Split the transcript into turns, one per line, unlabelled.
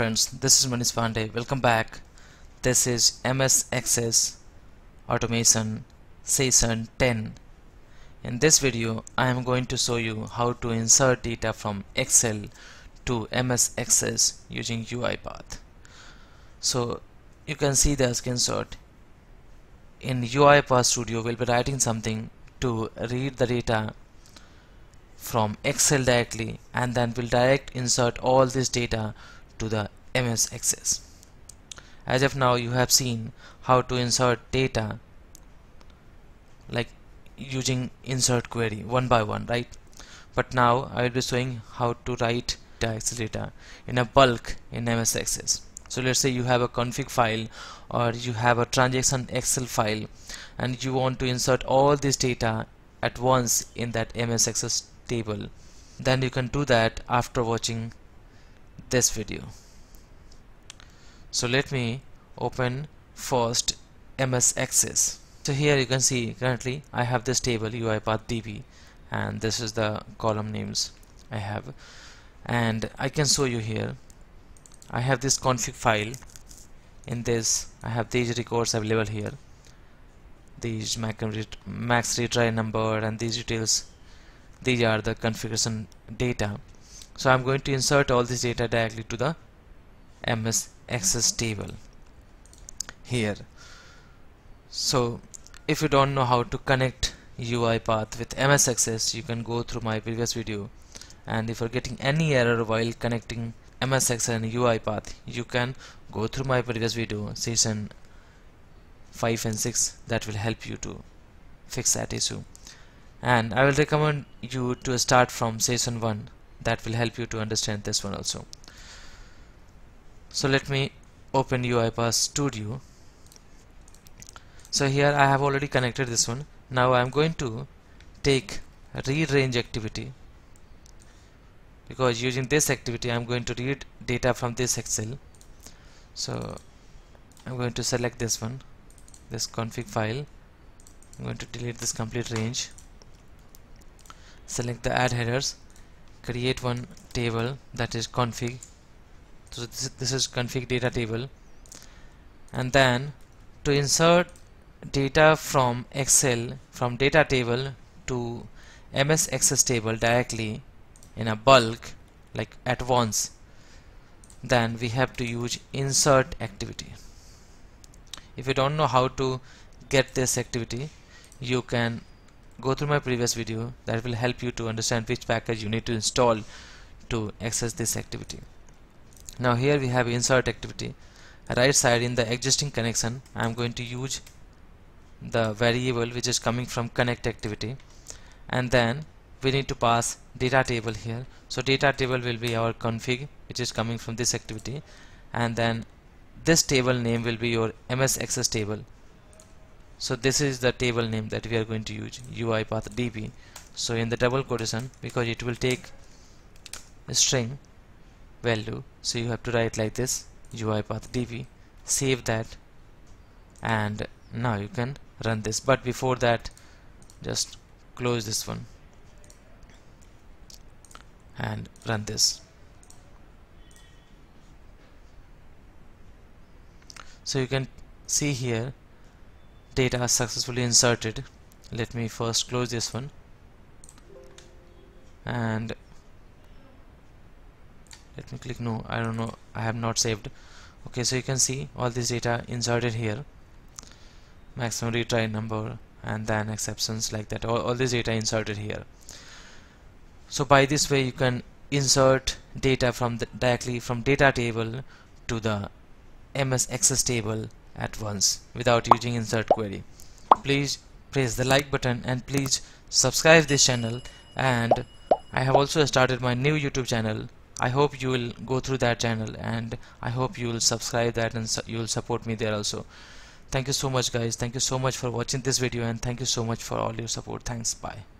friends, this is Manish Pandey. Welcome back. This is MS Access Automation Session 10. In this video, I am going to show you how to insert data from Excel to MS Access using UiPath. So you can see the screenshot. In UiPath Studio, we'll be writing something to read the data from Excel directly and then we'll direct insert all this data to the MS Access. As of now you have seen how to insert data like using insert query one by one right but now I will be showing how to write Excel data in a bulk in MS Access. So let's say you have a config file or you have a transaction Excel file and you want to insert all this data at once in that MS Access table then you can do that after watching this video. So let me open first MS Access. So here you can see currently I have this table UiPath DB and this is the column names I have. And I can show you here I have this config file. In this I have these records available here these max retry number and these details. These are the configuration data so I'm going to insert all this data directly to the MS Access table here. So if you don't know how to connect UiPath with MS Access you can go through my previous video. And if you're getting any error while connecting MS Access and UiPath you can go through my previous video session 5 and 6 that will help you to fix that issue. And I will recommend you to start from session 1 that will help you to understand this one also. So let me open UiPath Studio. So here I have already connected this one. Now I'm going to take read range activity. Because using this activity I'm going to read data from this Excel. So I'm going to select this one this config file. I'm going to delete this complete range. Select the add headers create one table that is config. So this, this is config data table. And then to insert data from Excel from data table to MS Access table directly in a bulk like at once then we have to use insert activity. If you don't know how to get this activity you can go through my previous video that will help you to understand which package you need to install to access this activity. Now here we have insert activity. Right side in the existing connection I am going to use the variable which is coming from connect activity. And then we need to pass data table here. So data table will be our config which is coming from this activity. And then this table name will be your MS Access table so this is the table name that we are going to use UiPath DB so in the double quotation because it will take a string value so you have to write like this UiPath DB save that and now you can run this. But before that just close this one and run this. So you can see here data successfully inserted. Let me first close this one. And let me click no. I don't know. I have not saved. Okay so you can see all this data inserted here. Maximum retry number and then exceptions like that. All, all this data inserted here. So by this way you can insert data from the, directly from data table to the MS Access table at once without using insert query. Please press the like button and please subscribe this channel. And I have also started my new YouTube channel. I hope you will go through that channel and I hope you will subscribe that and su you will support me there also. Thank you so much guys. Thank you so much for watching this video and thank you so much for all your support. Thanks. Bye